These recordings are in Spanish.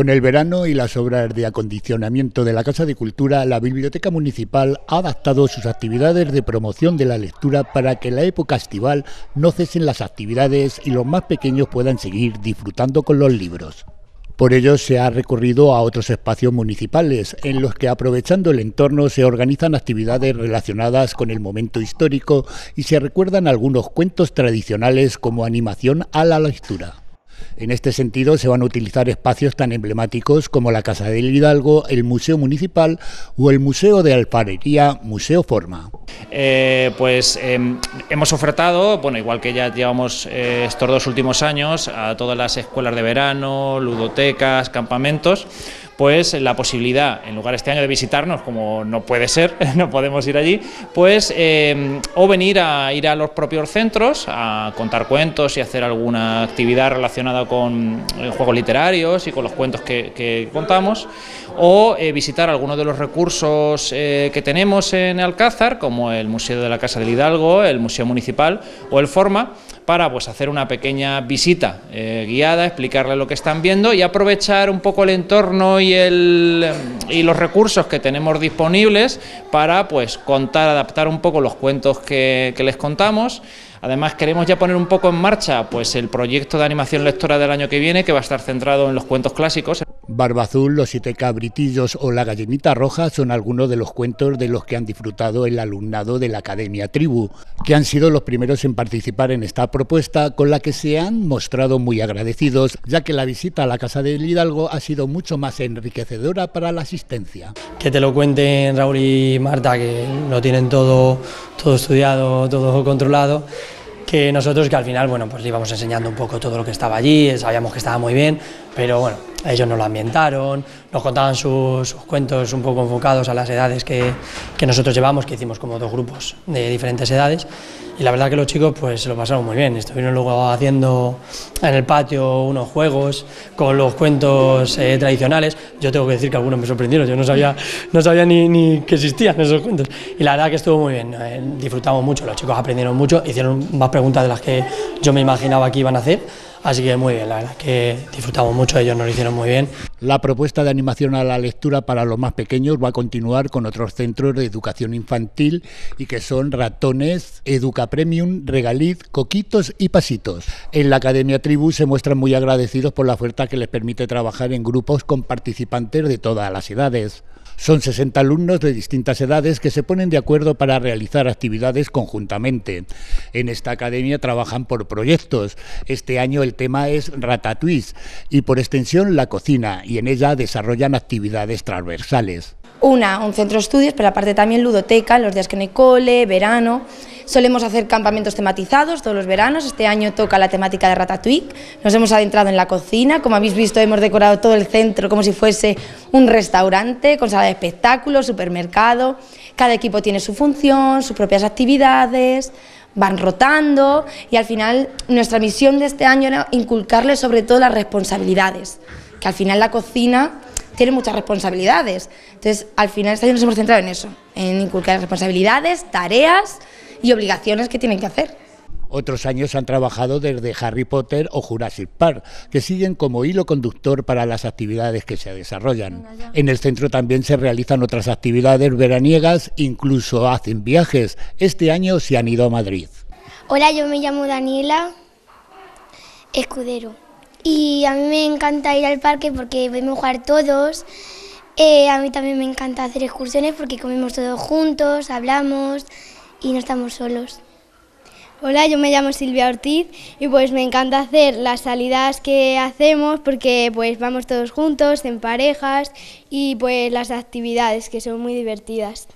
Con el verano y las obras de acondicionamiento de la Casa de Cultura, la Biblioteca Municipal ha adaptado sus actividades de promoción de la lectura para que en la época estival no cesen las actividades y los más pequeños puedan seguir disfrutando con los libros. Por ello se ha recurrido a otros espacios municipales, en los que aprovechando el entorno se organizan actividades relacionadas con el momento histórico y se recuerdan algunos cuentos tradicionales como animación a la lectura. En este sentido, se van a utilizar espacios tan emblemáticos como la Casa del Hidalgo, el Museo Municipal o el Museo de Alfarería Museo Forma. Eh, pues em, hemos ofertado, bueno, igual que ya llevamos eh, estos dos últimos años, a todas las escuelas de verano, ludotecas, campamentos, pues la posibilidad, en lugar este año de visitarnos, como no puede ser, no podemos ir allí, pues em, o venir a ir a los propios centros a contar cuentos y hacer alguna actividad relacionada con eh, juegos literarios y con los cuentos que, contamos, o eh, visitar algunos de los recursos eh, que tenemos en Alcázar, como el Museo de la Casa del Hidalgo, el Museo Municipal o el Forma, para pues, hacer una pequeña visita guiada, explicarle lo que están viendo y aprovechar un poco el entorno y y, los recursos que tenemos disponibles para pues, contar, adaptar un poco los cuentos que, que les contamos. Además queremos ya poner un poco en marcha pues, el proyecto de animación lectora del año que viene, que va a estar centrado en los cuentos clásicos. Barba Azul, Los Siete Cabritillos o La Gallinita Roja son algunos de los cuentos de los que han disfrutado el alumnado de la Academia Tribu, que han sido los primeros en participar en esta propuesta con la que se han mostrado muy agradecidos, ya que la visita a la Casa del Hidalgo ha sido mucho más enriquecedora para la asistencia. Que te lo cuenten Raúl y Marta, que lo tienen todo, todo estudiado, todo controlado que nosotros que al final, bueno, pues le íbamos enseñando un poco todo lo que estaba allí, sabíamos que estaba muy bien, pero bueno, ellos nos lo ambientaron, nos contaban sus, cuentos un poco enfocados a las edades que, que, nosotros llevamos, que hicimos como dos grupos de diferentes edades, y la verdad que los chicos pues lo pasaron muy bien, estuvieron luego haciendo en el patio unos juegos con los cuentos eh, tradicionales, yo tengo que decir que algunos me sorprendieron, yo no sabía, no sabía ni, ni que existían esos cuentos, y la verdad que estuvo muy bien, eh, disfrutamos mucho, los chicos aprendieron mucho, hicieron más preguntas de las que yo me imaginaba que iban a hacer, Así que muy bien, la verdad que disfrutamos mucho, ellos nos lo hicieron muy bien. La propuesta de animación a la lectura para los más pequeños va a continuar con otros centros de educación infantil y que son Ratones, Educa Premium, Regaliz, Coquitos y Pasitos. En la Academia Tribu se muestran muy agradecidos por la oferta que les permite trabajar en grupos con participantes de todas las edades. Son 60 alumnos de distintas edades que se ponen de acuerdo para realizar actividades conjuntamente. En esta academia trabajan por proyectos. Este año el tema es Ratatouille y por extensión la cocina y en ella desarrollan actividades transversales. Una, un centro de estudios, pero aparte también ludoteca, los días que no hay cole, verano. Solemos hacer campamentos tematizados todos los veranos, este año toca la temática de Ratatouille, nos hemos adentrado en la cocina, como habéis visto hemos decorado todo el centro como si fuese un restaurante, con sala de espectáculos, supermercado, cada equipo tiene su función, sus propias actividades, van rotando y al final nuestra misión de este año era inculcarles sobre todo las responsabilidades, que al final la cocina tiene muchas responsabilidades. Entonces, al final este año nos hemos centrado en eso, en inculcar responsabilidades, tareas y obligaciones que tienen que hacer. Otros años han trabajado desde Harry Potter o Jurassic Park, que siguen como hilo conductor para las actividades que se desarrollan. En el centro también se realizan otras actividades veraniegas, incluso hacen viajes. Este año se han ido a Madrid. Hola, yo me llamo Daniela Escudero. Y a mí me encanta ir al parque porque podemos jugar todos. Eh, a mí también me encanta hacer excursiones porque comemos todos juntos, hablamos y no estamos solos. Hola, yo me llamo Silvia Ortiz y pues me encanta hacer las salidas que hacemos porque pues vamos todos juntos, en parejas y pues las actividades que son muy divertidas.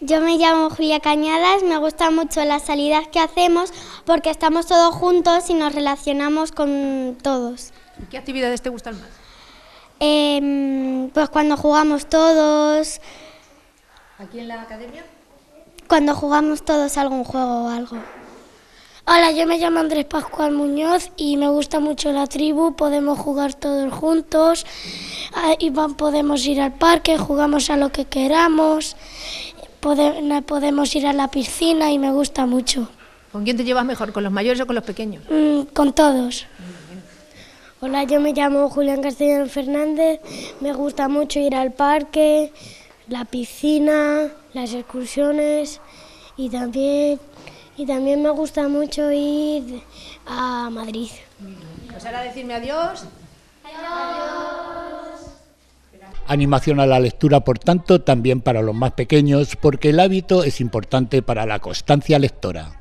Yo me llamo Julia Cañadas, me gustan mucho las salidas que hacemos porque estamos todos juntos y nos relacionamos con todos. ¿Qué actividades te gustan más? Em, pues cuando jugamos todos. ¿Aquí en la academia? Cuando jugamos todos algún juego o algo. Hola, yo me llamo Andrés Pascual Muñoz y me gusta mucho la tribu, podemos jugar todos juntos, ah, y podemos ir al parque, jugamos a lo que queramos podemos ir a la piscina y me gusta mucho. ¿Con quién te llevas mejor, con los mayores o con los pequeños? Mm, con todos. Hola, yo me llamo Julián Castellano Fernández. Me gusta mucho ir al parque, la piscina, las excursiones y también, y también me gusta mucho ir a Madrid. Pues ahora decirme adiós. Animación a la lectura, por tanto, también para los más pequeños, porque el hábito es importante para la constancia lectora.